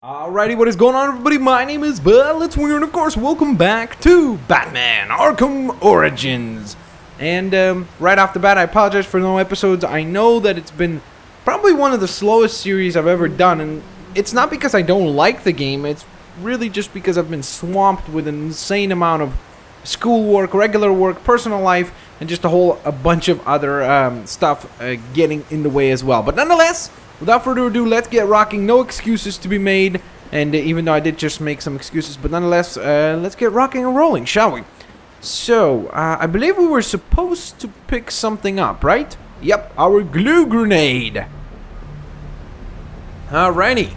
Alrighty, what is going on everybody? My name is Bud, let's and of course welcome back to Batman Arkham Origins. And um, right off the bat, I apologize for no episodes. I know that it's been probably one of the slowest series I've ever done, and it's not because I don't like the game, it's really just because I've been swamped with an insane amount of schoolwork, regular work, personal life, and just a whole a bunch of other um, stuff uh, getting in the way as well. But nonetheless, without further ado, let's get rocking. No excuses to be made. And uh, even though I did just make some excuses, but nonetheless, uh, let's get rocking and rolling, shall we? So, uh, I believe we were supposed to pick something up, right? Yep, our glue grenade. Alrighty.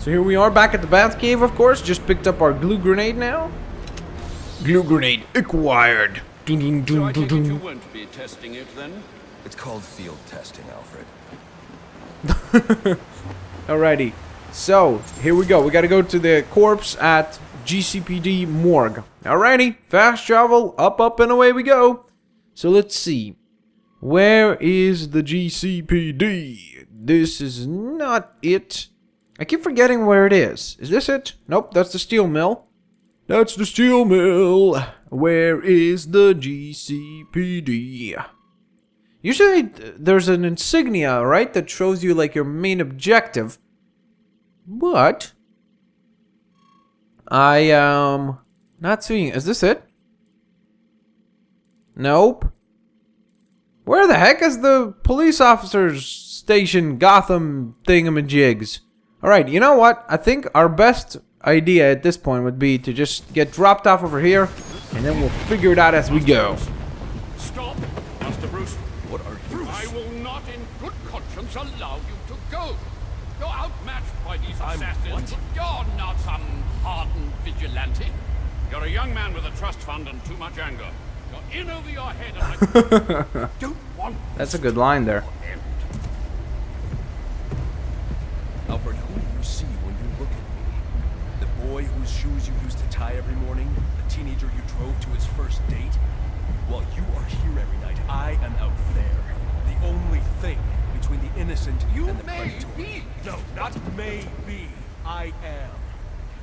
So here we are back at the Batcave, of course. Just picked up our glue grenade now. Glue grenade acquired. Ding, ding, ding, So I ding, take it you won't be testing it then? It's called field testing, Alfred. Alrighty. So, here we go. We gotta go to the corpse at GCPD morgue. Alrighty. Fast travel. Up, up, and away we go. So, let's see. Where is the GCPD? This is not it. I keep forgetting where it is. Is this it? Nope, that's the steel mill. That's the steel mill. Where is the GCPD? Usually there's an insignia, right, that shows you like your main objective. But I um not seeing is this it? Nope. Where the heck is the police officers station Gotham thingamajigs? Alright, you know what? I think our best idea at this point would be to just get dropped off over here and then we'll figure it out as we go. Stop! Master Bruce, what are you? I will not in good conscience allow you to go. You're outmatched by these assassins. You're not some hardened vigilante. You're a young man with a trust fund and too much anger. You're in over your head and I don't want That's a good line there. Alfred, who do you see when you look at me? The boy whose shoes you used to tie every morning? The teenager you drove to his first date? While you are here every night, I am out there. The only thing between the innocent You and the may predatory. be. No, not may be. I am.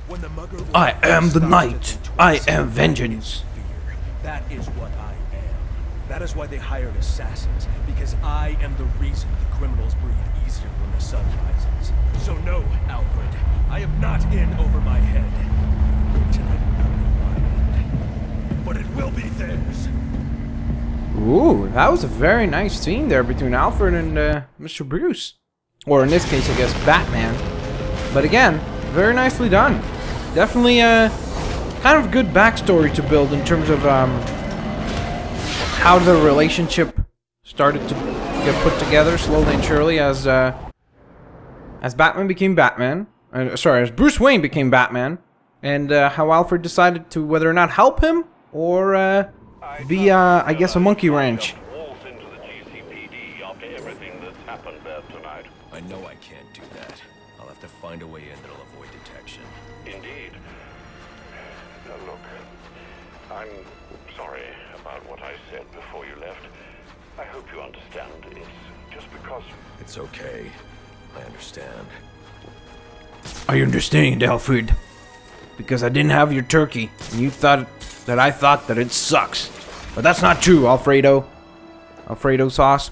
When the mugger I am the knight. I am vengeance. fear. That is what I am. That is why they hired assassins, because I am the reason the criminals breathe easier when the sun rises. So no, Alfred, I am not in over my head. Tonight will not be mine, but it will be theirs. Ooh, that was a very nice scene there between Alfred and uh, Mr. Bruce. Or in this case, I guess, Batman. But again, very nicely done. Definitely a kind of good backstory to build in terms of um, how the relationship started to get put together slowly and surely as uh, as Batman became Batman. Uh, sorry, as Bruce Wayne became Batman, and uh, how Alfred decided to whether or not help him or uh, be, uh, I guess, a monkey wrench. Waltz into the GCPD after everything that's happened there tonight. I know I can't do that. I'll have to find a way in that'll avoid detection. Indeed. Now look, I'm sorry about what I said before you left. I hope you understand. It's just because It's okay. I understand. I understand, Alfred. Because I didn't have your turkey, and you thought that I thought that it sucks. But that's not true, Alfredo. Alfredo sauce.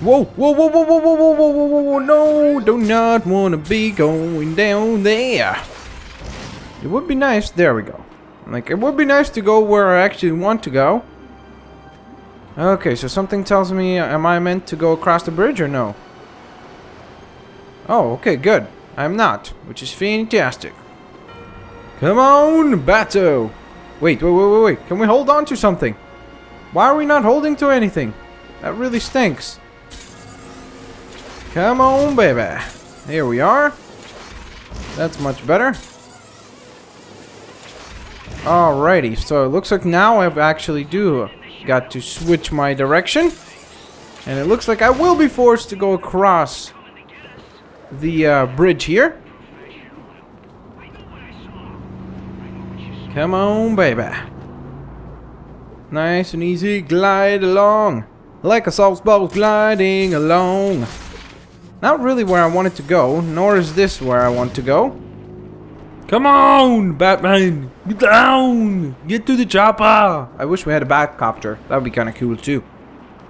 Whoa, whoa, whoa, whoa, whoa, whoa, whoa, whoa, whoa, whoa, no, do not want to be going down there. It would be nice, there we go. Like, it would be nice to go where I actually want to go. Okay, so something tells me, uh, am I meant to go across the bridge or no? Oh, okay, good. I'm not, which is fantastic. Come on, Bato! Wait, wait, wait, wait, wait. Can we hold on to something? Why are we not holding to anything? That really stinks. Come on, baby. Here we are. That's much better. Alrighty, so it looks like now I've actually do got to switch my direction. And it looks like I will be forced to go across the uh, bridge here. Come on, baby. Nice and easy, glide along. Like a sauce ball gliding along. Not really where I wanted to go, nor is this where I want to go. Come on, Batman! Get down! Get to the chopper! I wish we had a Batcopter. That would be kind of cool too.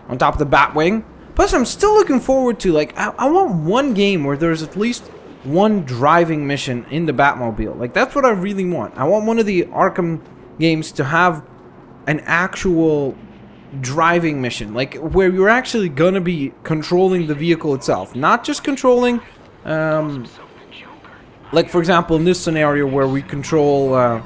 On top of the Batwing. Plus, I'm still looking forward to, like, I, I want one game where there's at least one driving mission in the Batmobile. Like, that's what I really want. I want one of the Arkham games to have an actual driving mission. Like, where you're actually gonna be controlling the vehicle itself. Not just controlling, um, like, for example, in this scenario where we control, uh,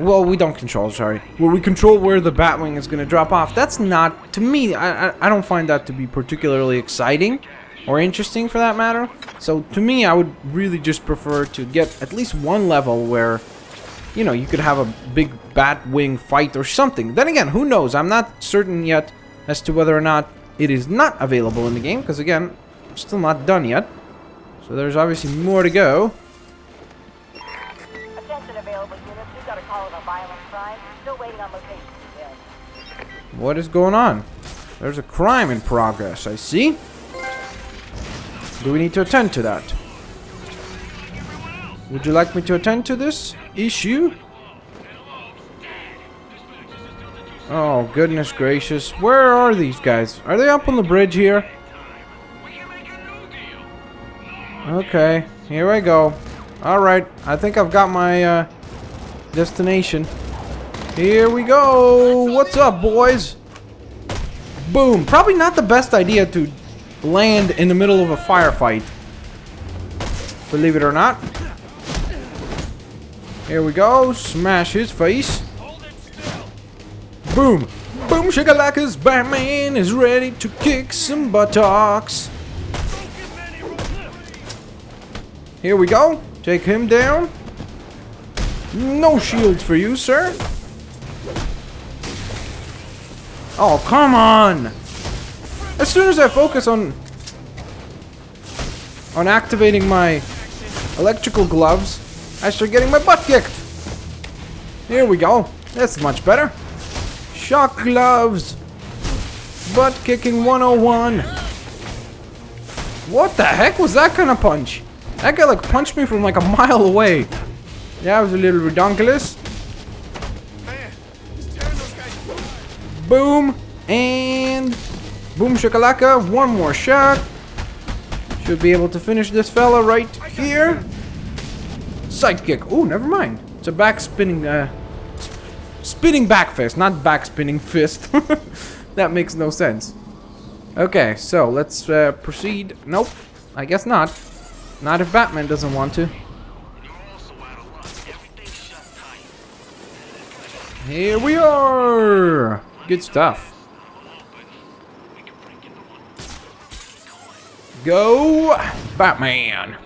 well, we don't control, sorry. Where we control where the Batwing is to drop off. That's not, to me, I, I, I don't find that to be particularly exciting or interesting for that matter. So to me, I would really just prefer to get at least one level where, you know, you could have a big bat wing fight or something. Then again, who knows? I'm not certain yet as to whether or not it is not available in the game, because again, I'm still not done yet. So there's obviously more to go. Attention available units. We've got a call of a violent crime. Still waiting on location. What is going on? There's a crime in progress, I see. Do we need to attend to that? Would you like me to attend to this issue? Oh, goodness gracious. Where are these guys? Are they up on the bridge here? Okay, here I go. Alright, I think I've got my uh, destination. Here we go! What's up, boys? Boom! Probably not the best idea to land in the middle of a firefight. Believe it or not. Here we go. Smash his face. Boom! Boom shakalaka's Batman is ready to kick some buttocks. Here we go. Take him down. No shields for you, sir. Oh, come on! As soon as I focus on on activating my electrical gloves, Start getting my butt kicked. Here we go. That's much better. Shock gloves. Butt kicking 101. What the heck was that kind of punch? That guy like punched me from like a mile away. Yeah, it was a little redonkulous. Boom. And boom shakalaka. One more shot. Should be able to finish this fella right here. Sidekick. Oh, never mind. It's a back spinning, uh, spinning back fist, not back spinning fist. that makes no sense. Okay, so let's uh, proceed. Nope, I guess not. Not if Batman doesn't want to. Here we are! Good stuff. Go, Batman!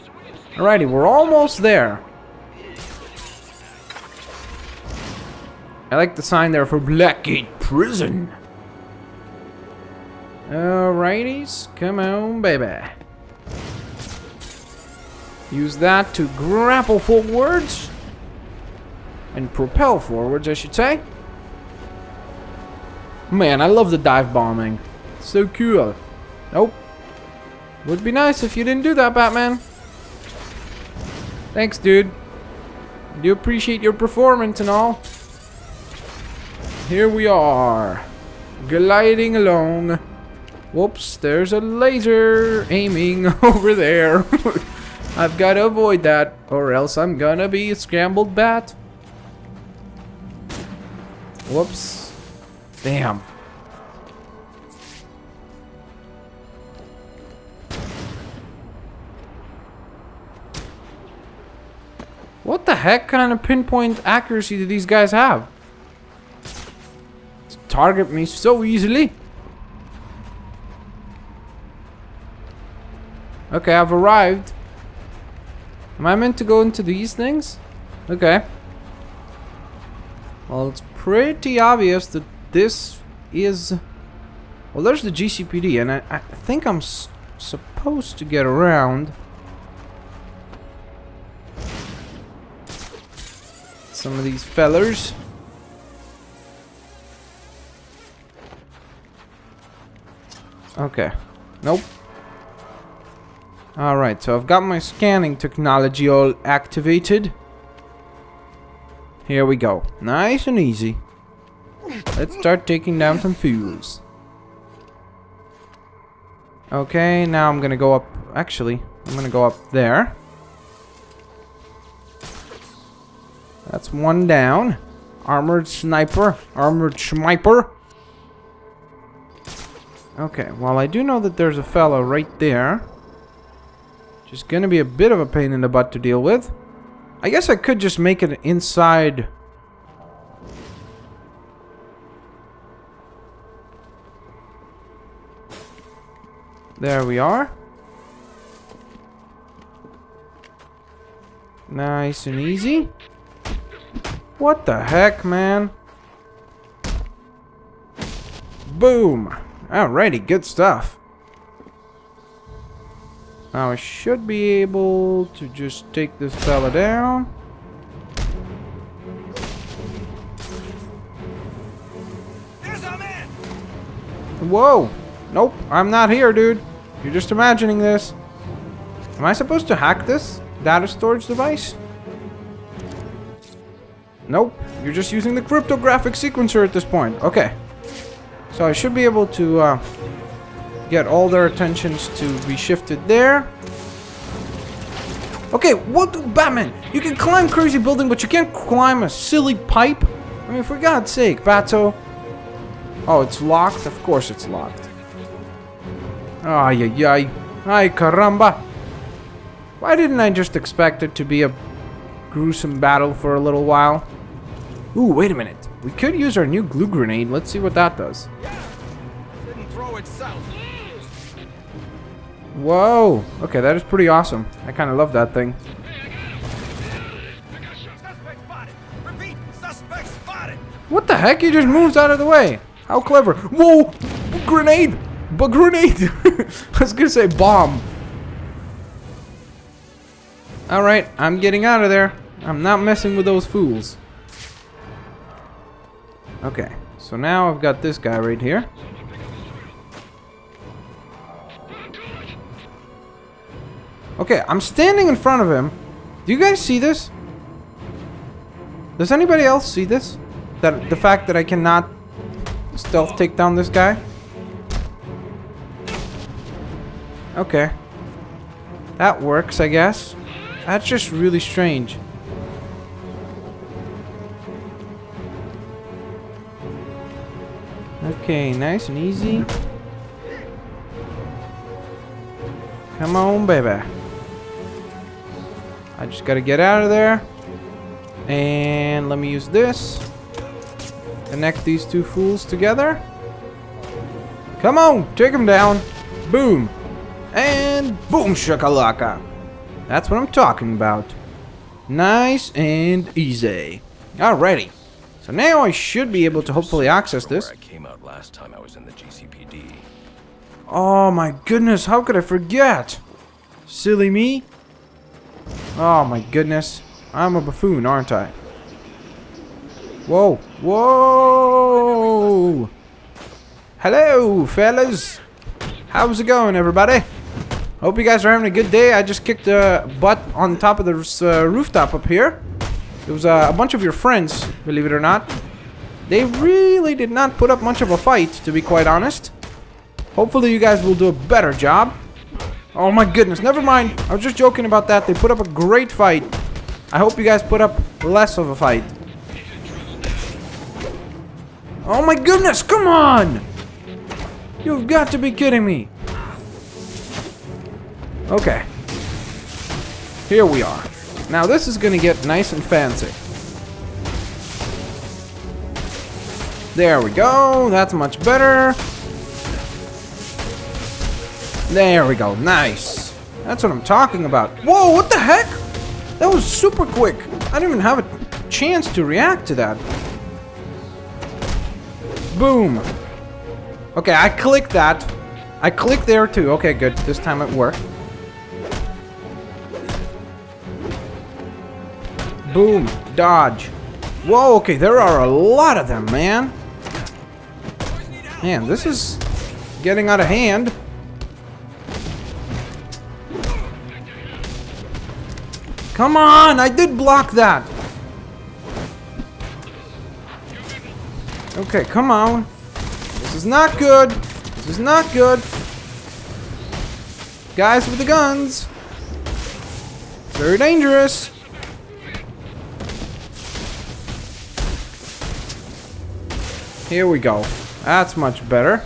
Alrighty, we're almost there. I like the sign there for Blackgate Prison. Alrighties, come on, baby. Use that to grapple forwards. And propel forwards, I should say. Man, I love the dive bombing. So cool. Nope. Would be nice if you didn't do that, Batman. Thanks, dude. I do appreciate your performance and all. Here we are. Gliding along. Whoops, there's a laser aiming over there. I've got to avoid that, or else I'm gonna be a scrambled bat. Whoops. Damn. What the heck kind of pinpoint accuracy do these guys have? Target me so easily. Okay, I've arrived. Am I meant to go into these things? Okay. Well, it's pretty obvious that this is... Well, there's the GCPD, and I, I think I'm supposed to get around. Some of these fellers. Okay. Nope. Alright, so I've got my scanning technology all activated. Here we go. Nice and easy. Let's start taking down some fools. Okay, now I'm gonna go up... Actually, I'm gonna go up there. That's one down. Armored sniper. Armored sniper. Okay, well I do know that there's a fellow right there. Just gonna be a bit of a pain in the butt to deal with. I guess I could just make it inside... There we are. Nice and easy. What the heck, man? Boom. Alrighty, good stuff. Now I should be able to just take this fella down. Whoa! Nope, I'm not here, dude. You're just imagining this. Am I supposed to hack this data storage device? Nope, you're just using the cryptographic sequencer at this point. Okay. So I should be able to uh, get all their attentions to be shifted there. Okay, what, do Batman? You can climb crazy building, but you can't climb a silly pipe? I mean, for God's sake, Bato. Oh, it's locked? Of course it's locked. Ay, ay, ay. Ay, caramba. Why didn't I just expect it to be a gruesome battle for a little while? Ooh, wait a minute. We could use our new glue grenade. Let's see what that does. Whoa. Okay, that is pretty awesome. I kind of love that thing. What the heck? He just moves out of the way. How clever. Whoa! Grenade! But grenade! I was gonna say bomb. Alright, I'm getting out of there. I'm not messing with those fools. Okay, so now I've got this guy right here. Okay, I'm standing in front of him. Do you guys see this? Does anybody else see this? That the fact that I cannot stealth take down this guy? Okay. That works, I guess. That's just really strange. Okay, nice and easy. Come on, baby. I just gotta get out of there. And let me use this. Connect these two fools together. Come on, take them down. Boom. And boom shakalaka. That's what I'm talking about. Nice and easy. Alrighty. So now I should be able to hopefully access this. I came out last time I was in the GCPD. Oh my goodness, how could I forget? Silly me. Oh my goodness. I'm a buffoon, aren't I? Whoa. Whoa. Hello, fellas. How's it going, everybody? Hope you guys are having a good day. I just kicked a butt on top of the uh, rooftop up here. It was uh, a bunch of your friends, believe it or not. They really did not put up much of a fight, to be quite honest. Hopefully you guys will do a better job. Oh my goodness, never mind. I was just joking about that. They put up a great fight. I hope you guys put up less of a fight. Oh my goodness, come on! You've got to be kidding me. Okay. Here we are. Now this is gonna get nice and fancy. There we go. That's much better. There we go. Nice. That's what I'm talking about. Whoa, what the heck? That was super quick. I didn't even have a chance to react to that. Boom. Okay, I clicked that. I clicked there too. Okay, good. This time it worked. Boom. Dodge. Whoa, okay, there are a lot of them, man. Man, this is getting out of hand. Come on, I did block that. Okay, come on. This is not good. This is not good. Guys with the guns. Very dangerous. Here we go. That's much better.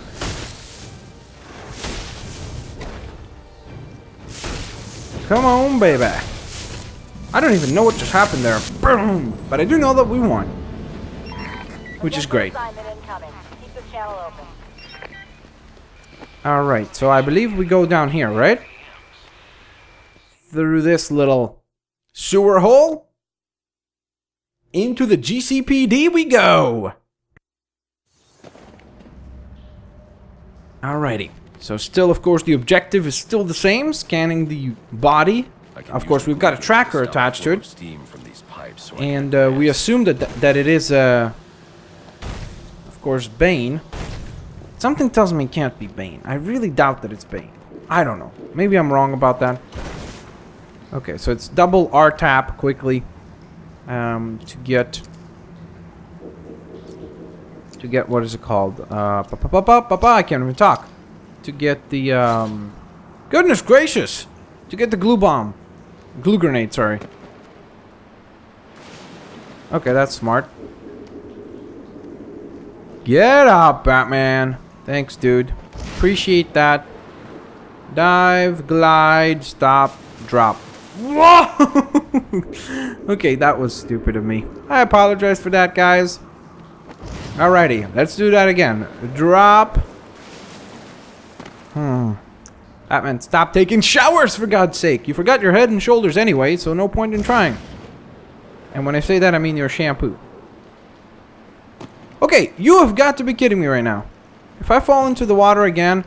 Come on, baby. I don't even know what just happened there. Boom. But I do know that we won. Which is great. Alright, so I believe we go down here, right? Through this little sewer hole. Into the GCPD we go. Alrighty. So still, of course, the objective is still the same, scanning the body. Of course, we've got a tracker attached to it. Steam from these pipes, so And uh, we assume that that it is, uh, of course, Bane. Something tells me it can't be Bane. I really doubt that it's Bane. I don't know. Maybe I'm wrong about that. Okay, so it's double R tap quickly um, to get to get what is it called? Uh, pa pa pa. I can't even talk. To get the um, goodness gracious, to get the glue bomb, glue grenade. Sorry. Okay, that's smart. Get up, Batman. Thanks, dude. Appreciate that. Dive, glide, stop, drop. Whoa! okay, that was stupid of me. I apologize for that, guys. Alrighty, let's do that again. Drop. Hmm. Batman, stop taking showers, for God's sake. You forgot your head and shoulders anyway, so no point in trying. And when I say that, I mean your shampoo. Okay, you have got to be kidding me right now. If I fall into the water again...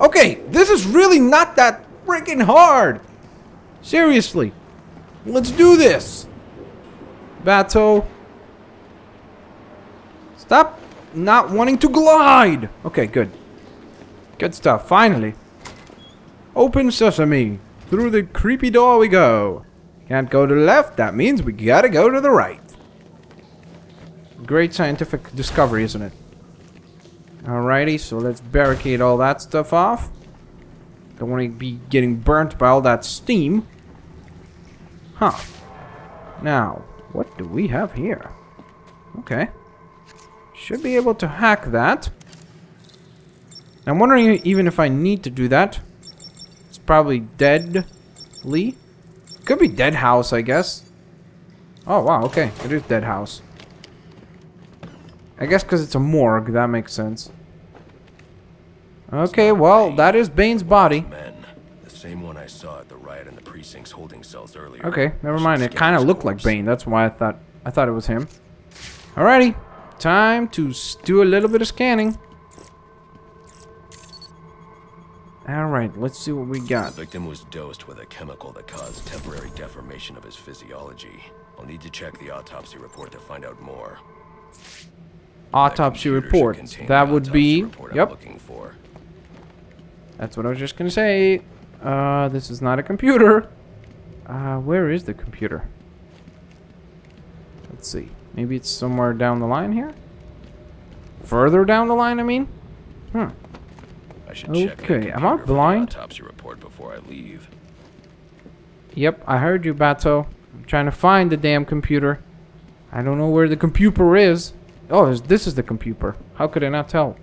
Okay, this is really not that freaking hard. Seriously. Let's do this. Bato. Stop not wanting to glide. Okay, good. Good stuff, finally. Open sesame. Through the creepy door we go. Can't go to the left, that means we gotta go to the right. Great scientific discovery, isn't it? Alrighty, so let's barricade all that stuff off. Don't want to be getting burnt by all that steam. Huh. Now, what do we have here? Okay. Should be able to hack that. I'm wondering even if I need to do that. It's probably deadly. Could be dead house, I guess. Oh, wow, okay. It is dead house. I guess because it's a morgue, that makes sense. Okay, well, that is Bane's body. Men. The same one I saw at the riot in the precinct's holding cells earlier. Okay, never mind. It kind of looked like. Bane. That's why I thought I thought it was him. Alrighty, time to do a little bit of scanning. All right, let's see what we The got. victim was dosed with a chemical that caused temporary deformation of his physiology. I'll need to check the autopsy report to find out more. Autopsy report. That would be. Yep, looking for. that's what I was just gonna say. Uh, this is not a computer. Uh, where is the computer? Let's see. Maybe it's somewhere down the line here. Further down the line, I mean. Hmm. I should check Okay, am I blind? Autopsy report before I leave. Yep, I heard you, Bato. I'm trying to find the damn computer. I don't know where the computer is. Oh, this- this is the computer. How could I not tell?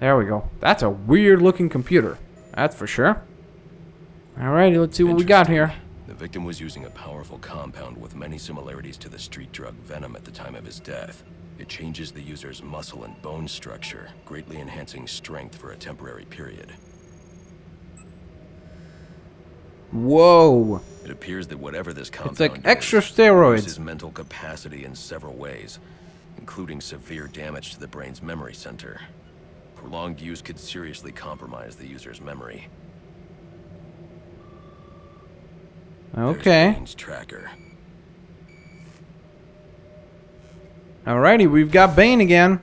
There we go. That's a weird looking computer. That's for sure. Alrighty, let's see what we got here. The victim was using a powerful compound with many similarities to the street drug Venom at the time of his death. It changes the user's muscle and bone structure, greatly enhancing strength for a temporary period. Whoa. It appears that whatever this compound it's like is, extra it steroids. reduces mental capacity in several ways, including severe damage to the brain's memory center. Prolonged use could seriously compromise the user's memory. There's Okay. Tracker. Alrighty, we've got Bane again.